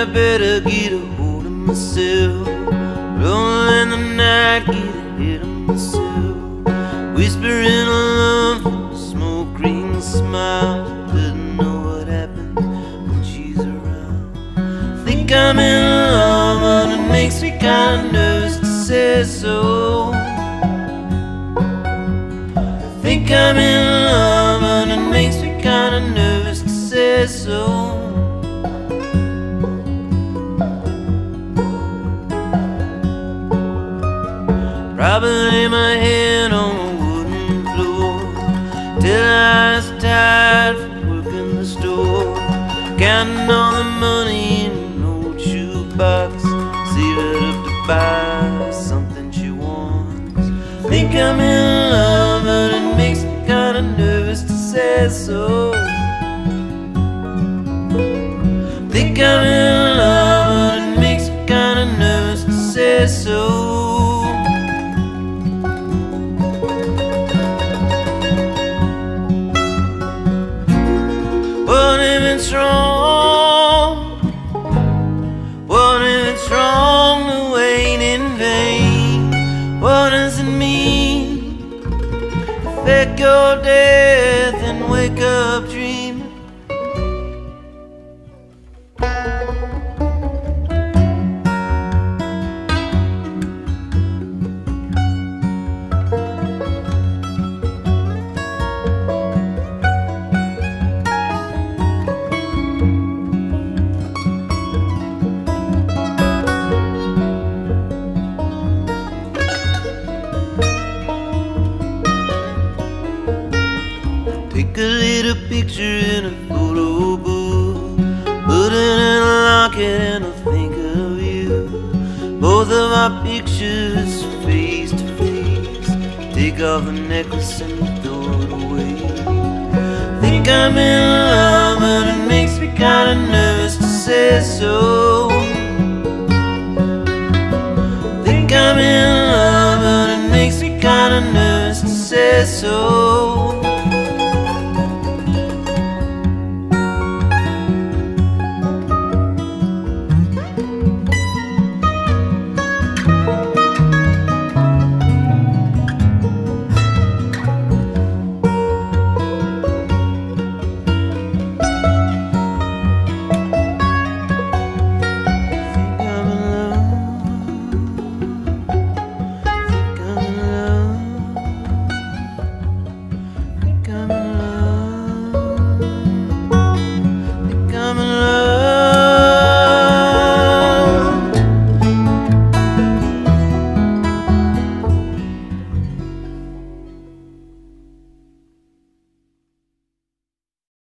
I better get a hold of myself. Rolling the night, get ahead of myself. Whispering a love from a smoke green smile. Doesn't know what happens when she's around. Think I'm in love, but it makes me kinda nervous to say so. Think I'm in love, but it makes me kinda nervous to say so. Probably lay my head on a wooden floor till I was tired from working the store, counting all the money in an old shoebox, save it up to buy something she wants. Think I'm in love, but it makes me kinda nervous to say so. Think I'm in Mean? Fake your death and wake up a little picture in a photo book, put it in a locket, and I'll think of you. Both of our pictures face to face. Take off the necklace and throw it away. Think I'm in love, but it makes me kinda nervous to say so.